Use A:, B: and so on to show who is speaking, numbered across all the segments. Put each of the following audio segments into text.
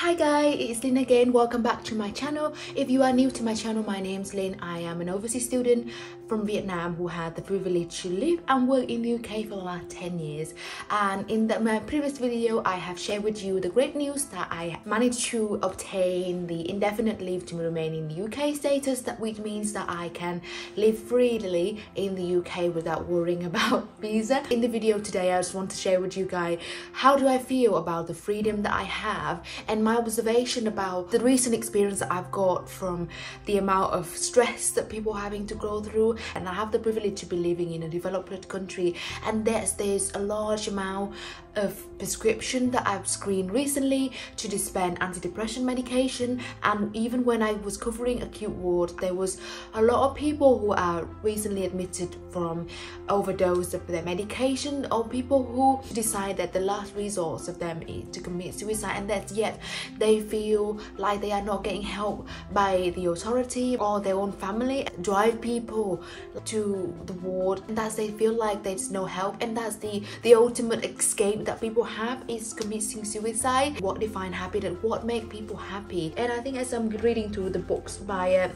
A: Hi guys, it's Linh again. Welcome back to my channel. If you are new to my channel, my name's Linh. I am an overseas student from Vietnam who had the privilege to live and work in the UK for the last 10 years. And in the, my previous video, I have shared with you the great news that I managed to obtain the indefinite leave to remain in the UK status, that which means that I can live freely in the UK without worrying about visa. In the video today, I just want to share with you guys how do I feel about the freedom that I have and my observation about the recent experience that I've got from the amount of stress that people are having to go through. And I have the privilege to be living in a developed country. And there's there's a large amount of prescription that I've screened recently to dispense antidepressant medication. And even when I was covering acute ward there was a lot of people who are recently admitted from overdose of their medication or people who decide that the last resource of them is to commit suicide and that yet they feel like they are not getting help by the authority or their own family. Drive people to the ward and that's they feel like there's no help and that's the the ultimate escape that people have is committing suicide what define happiness what make people happy. And i think as i'm reading through the books by uh,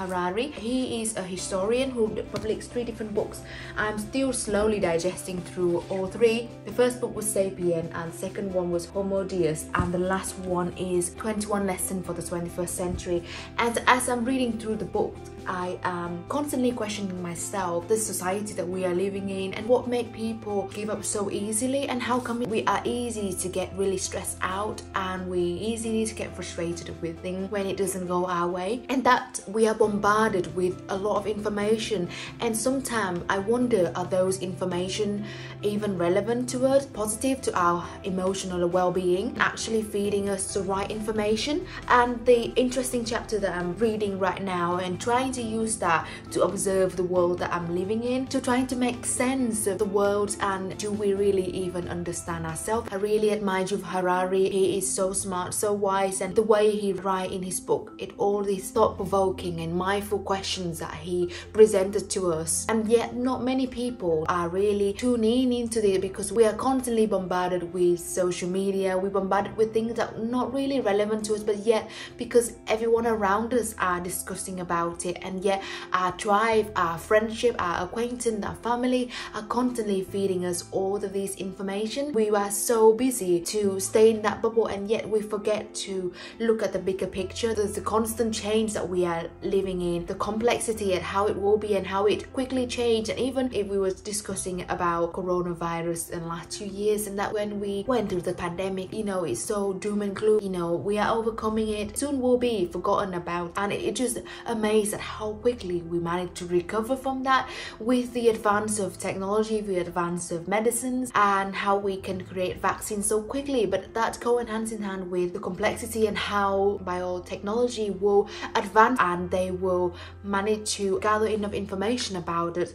A: Harari he is a historian who published three different books. I'm still slowly digesting through all three. The first book was sapien and second one was homo deus and the last one is 21 lessons for the 21st century. And as i'm reading through the book I am constantly questioning myself, the society that we are living in and what make people give up so easily and how we are easy to get really stressed out and we easily to get frustrated with things when it doesn't go our way. And that we are bombarded with a lot of information. And sometimes I wonder are those information even relevant to us, positive to our emotional well-being, actually feeding us the right information? And the interesting chapter that I'm reading right now and trying to use that to observe the world that I'm living in, to trying to make sense of the world and do we really even understand ourselves. I really admire Yuval Harari. He is so smart, so wise and the way he write in his book, it all these thought-provoking and mindful questions that he presented to us. And yet not many people are really tuning into this because we are constantly bombarded with social media, we're bombarded with things that are not really relevant to us but yet because everyone around us are discussing about it and yet our tribe, our friendship, our acquaintance, our family are constantly feeding us all of this information. We were so busy to stay in that bubble and yet we forget to look at the bigger picture. There's the constant change that we are living in, the complexity and how it will be and how it quickly changed. and even if we were discussing about coronavirus in the last two years and that when we went through the pandemic, you know, it's so doom and gloom, you know, we are overcoming it, soon will be forgotten about and it, it just amazed at how quickly we managed to recover from that with the advance of technology, the advance of medicines, and how we can create vaccines so quickly. But that's going hand in hand with the complexity and how biotechnology will advance and they will manage to gather enough information about it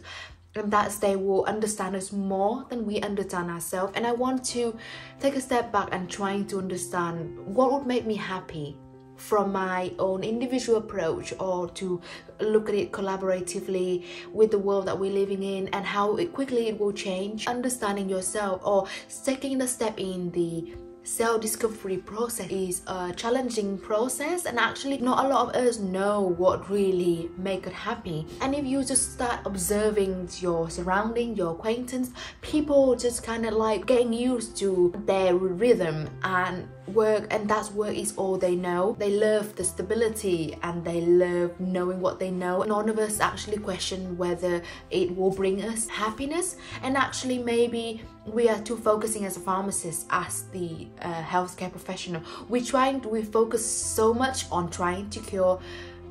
A: and that's they will understand us more than we understand ourselves and i want to take a step back and trying to understand what would make me happy from my own individual approach or to look at it collaboratively with the world that we're living in and how it quickly it will change. Understanding yourself or taking the step in the self-discovery process is a challenging process and actually not a lot of us know what really make us happy. And if you just start observing your surrounding your acquaintance people just kind of like getting used to their rhythm and work and that's work is all they know. They love the stability and they love knowing what they know. None of us actually question whether it will bring us happiness. And actually maybe we are too focusing as a pharmacist as the uh, healthcare professional. We trying we focus so much on trying to cure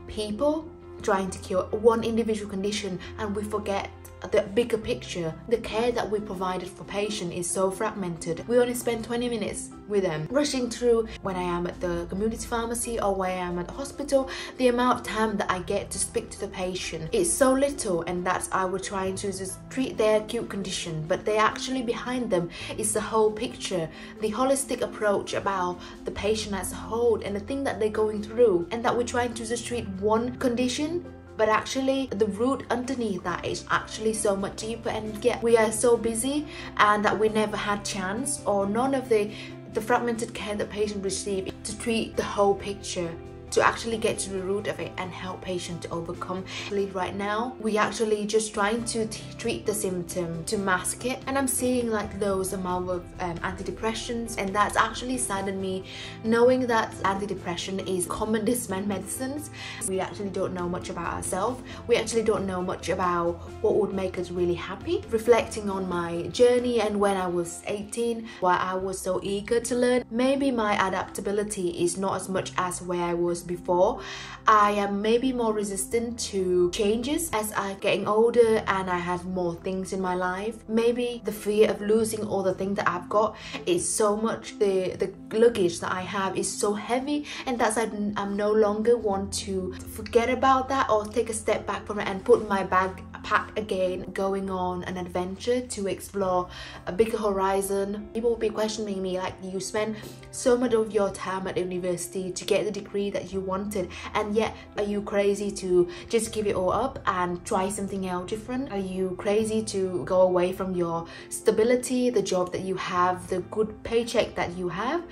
A: people trying to cure one individual condition and we forget the bigger picture. The care that we provided for patient is so fragmented. We only spend 20 minutes with them. Rushing through when I am at the community pharmacy or when I am at the hospital, the amount of time that I get to speak to the patient is so little and that's I was trying to just treat their acute condition but they actually behind them is the whole picture, the holistic approach about the patient as a whole and the thing that they're going through and that we're trying to just treat one condition but actually the root underneath that is actually so much deeper. And yet we are so busy and that we never had chance or none of the the fragmented care that patients receive to treat the whole picture to actually get to the root of it and help patient to overcome. Right now, we actually just trying to treat the symptom to mask it, and I'm seeing like those amount of um, antidepressants, and that's actually saddened me, knowing that antidepressant is common dismantled medicines. We actually don't know much about ourselves. We actually don't know much about what would make us really happy. Reflecting on my journey and when I was 18, why I was so eager to learn, maybe my adaptability is not as much as where I was before. I am maybe more resistant to changes as I'm getting older and I have more things in my life. Maybe the fear of losing all the things that I've got is so much, the, the luggage that I have is so heavy and that's I'm, I'm no longer want to forget about that or take a step back from it and put my bag pack again going on an adventure to explore a bigger horizon. People will be questioning me like you spent so much of your time at university to get the degree that you wanted and yet are you crazy to just give it all up and try something else different? Are you crazy to go away from your stability the job that you have the good paycheck that you have?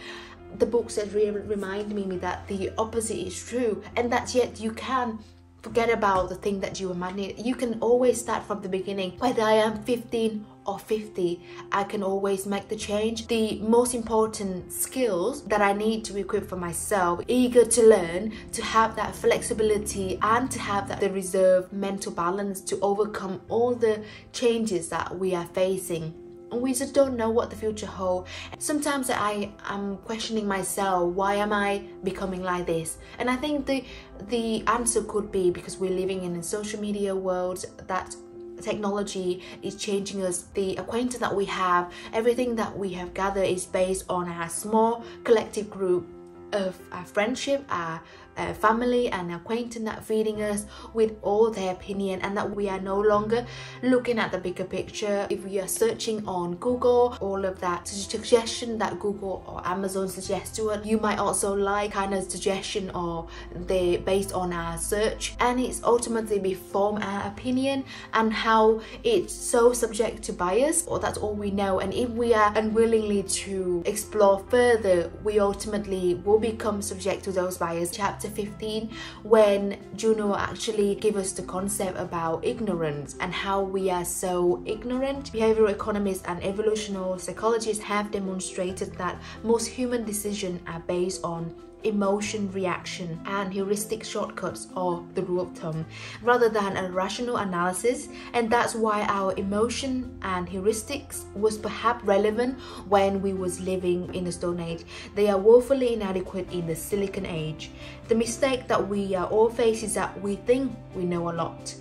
A: The books that really remind me that the opposite is true and that yet you can forget about the thing that you imagine. You can always start from the beginning. Whether I am 15 or 50, I can always make the change. The most important skills that I need to equip for myself, eager to learn, to have that flexibility and to have that the reserve mental balance to overcome all the changes that we are facing we just don't know what the future holds. Sometimes I am questioning myself, why am I becoming like this? And I think the the answer could be because we're living in a social media world that technology is changing us the acquaintance that we have everything that we have gathered is based on a small collective group of our friendship our uh, family and acquaintance that feeding us with all their opinion and that we are no longer looking at the bigger picture. If we are searching on google all of that suggestion that google or amazon suggests to us you might also like kind of suggestion or they based on our search. And it's ultimately we form our opinion and how it's so subject to bias. Or that's all we know. And if we are unwillingly to explore further we ultimately will become subject to those bias. Chapter chapter 15 when Yuval actually gave us the concept about ignorance and how we are so ignorant. Behavioral economists and evolutionary psychologists have demonstrated that most human decisions are based on emotion reaction and heuristic shortcuts or the rule of thumb rather than a rational analysis. And that's why our emotion and heuristics was perhaps relevant when we was living in the stone age. They are woefully inadequate in the silicon age. The mistake that we are all face is that we think we know a lot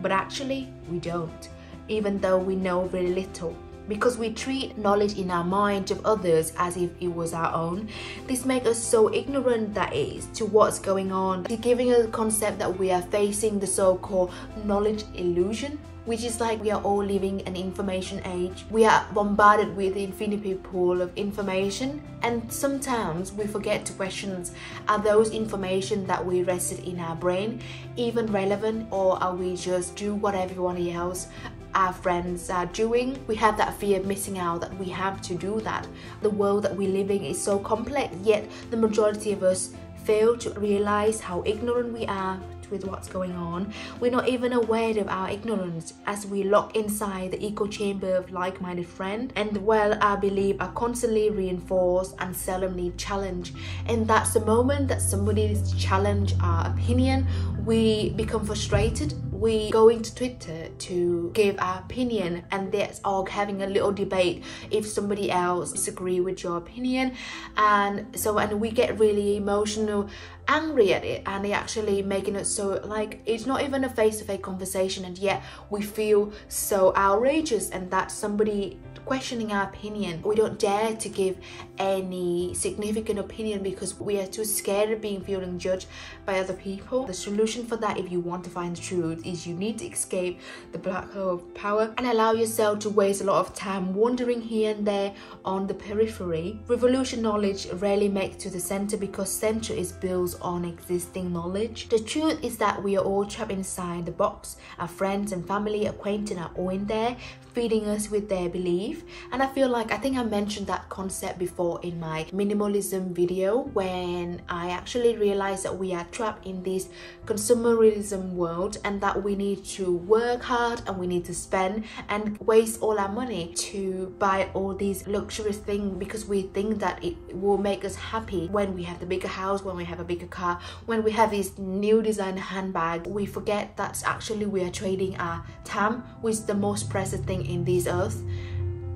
A: but actually we don't even though we know very little because we treat knowledge in our mind of others as if it was our own. This makes us so ignorant that is to what's going on, giving us a concept that we are facing the so-called knowledge illusion which is like we are all living an information age. We are bombarded with the infinity pool of information and sometimes we forget to question are those information that we rested in our brain even relevant or are we just do what everybody else our friends are doing. We have that fear of missing out that we have to do that. The world that we're living is so complex, yet the majority of us fail to realize how ignorant we are with what's going on. We're not even aware of our ignorance as we lock inside the echo chamber of like-minded friends and well our beliefs are constantly reinforced and seldomly challenged and that's the moment that somebody challenge our opinion we become frustrated we go into Twitter to give our opinion and that's all having a little debate if somebody else disagree with your opinion. And so and we get really emotional angry at it and they actually making it so like it's not even a face-to-face -face conversation and yet we feel so outrageous and that somebody questioning our opinion. We don't dare to give any significant opinion because we are too scared of being feeling judged by other people. The solution for that, if you want to find the truth, is you need to escape the black hole of power and allow yourself to waste a lot of time wandering here and there on the periphery. Revolution knowledge rarely makes to the center because center is built on existing knowledge. The truth is that we are all trapped inside the box. Our friends and family, acquaintance are all in there feeding us with their belief and i feel like i think i mentioned that concept before in my minimalism video when i actually realized that we are trapped in this consumerism world and that we need to work hard and we need to spend and waste all our money to buy all these luxurious things because we think that it will make us happy when we have the bigger house when we have a bigger car when we have this new design handbag. We forget that actually we are trading our time with the most precious thing in this earth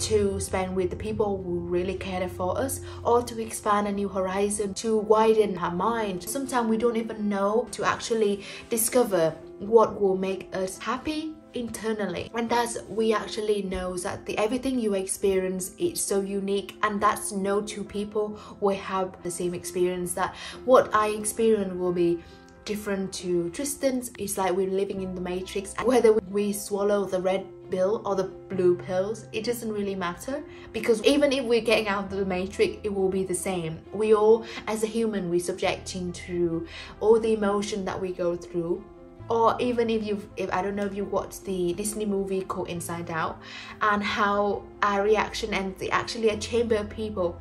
A: to spend with the people who really care for us or to expand a new horizon to widen our mind sometimes we don't even know to actually discover what will make us happy internally and that's we actually know that the everything you experience is so unique and that's no two people will have the same experience that what i experience will be different to Tristan's. It's like we're living in the matrix. Whether we swallow the red pill or the blue pills, it doesn't really matter because even if we're getting out of the matrix, it will be the same. We all, as a human, we're subjecting to all the emotion that we go through or even if you've if i don't know if you watched the disney movie called inside out and how our reaction and the actually a chamber of people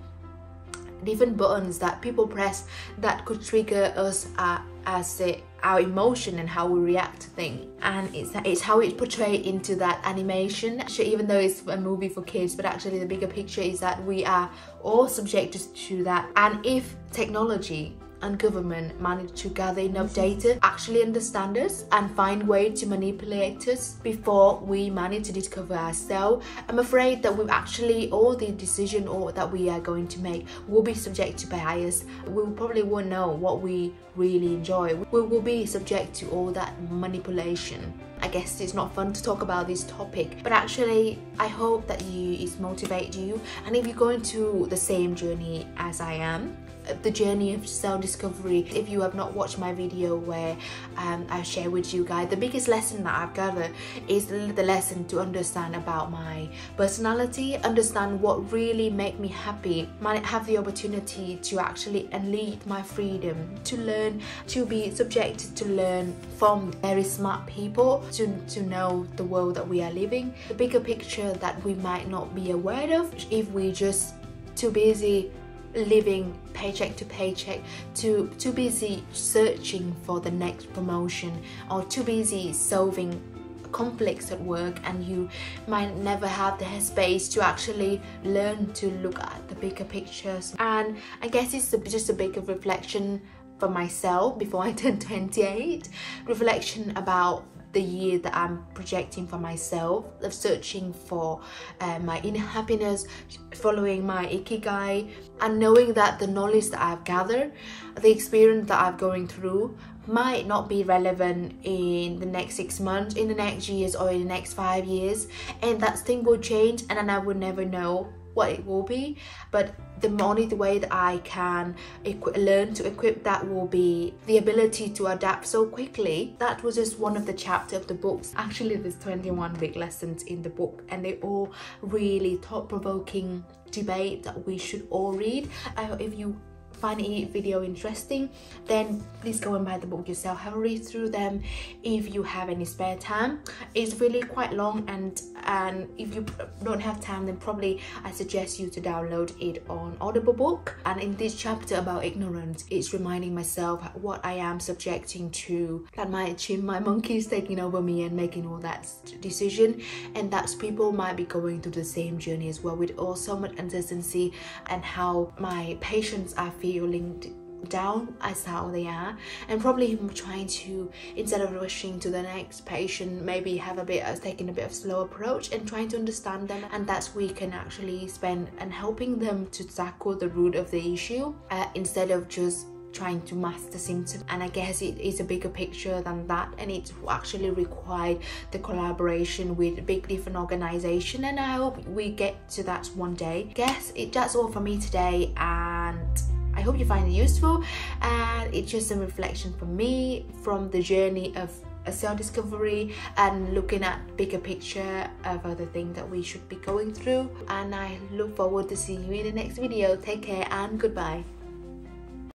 A: different buttons that people press that could trigger us uh, as a, our emotion and how we react to things. And it's it's how it's portrayed into that animation. Even though it's a movie for kids but actually the bigger picture is that we are all subjected to that. And if technology and government manage to gather enough data, actually understand us and find ways to manipulate us before we manage to discover ourselves. I'm afraid that we've actually all the decision or that we are going to make will be subject to bias. We probably won't know what we really enjoy. We will be subject to all that manipulation. I guess it's not fun to talk about this topic, but actually I hope that you it motivate you and if you're going through the same journey as I am, the journey of self-discovery if you have not watched my video where um, I share with you guys the biggest lesson that I've gathered is the lesson to understand about my personality understand what really make me happy. Might have the opportunity to actually unleash my freedom to learn to be subjected to learn from very smart people to, to know the world that we are living. The bigger picture that we might not be aware of if we just too busy living paycheck to paycheck too too busy searching for the next promotion or too busy solving conflicts at work and you might never have the space to actually learn to look at the bigger pictures. And i guess it's just a bigger reflection for myself before i turn 28 reflection about the year that I'm projecting for myself, of searching for uh, my inner happiness, following my ikigai, and knowing that the knowledge that I've gathered, the experience that I'm going through, might not be relevant in the next six months, in the next years, or in the next five years, and that thing will change, and then I will never know what it will be but the only the way that I can learn to equip that will be the ability to adapt so quickly. That was just one of the chapter of the books. Actually there's 21 big lessons in the book and they all really thought-provoking debate that we should all read. If you find a video interesting then please go and buy the book yourself. Have a read through them if you have any spare time. It's really quite long and and if you don't have time then probably I suggest you to download it on Audible book. And in this chapter about ignorance it's reminding myself what I am subjecting to. That my chin my monkey is taking over me and making all that decision. And that's people might be going through the same journey as well with all so much uncertainty and how my patients are feeling feeling down as how they are and probably trying to instead of rushing to the next patient maybe have a bit of taking a bit of slow approach and trying to understand them and that's we can actually spend and helping them to tackle the root of the issue uh, instead of just trying to mask the symptom. And i guess it is a bigger picture than that and it actually required the collaboration with big different organization and i hope we get to that one day. Guess it that's all for me today and I hope you find it useful and it's just a reflection for me from the journey of a self-discovery and looking at bigger picture of other things that we should be going through and I look forward to seeing you in the next video. Take care and goodbye.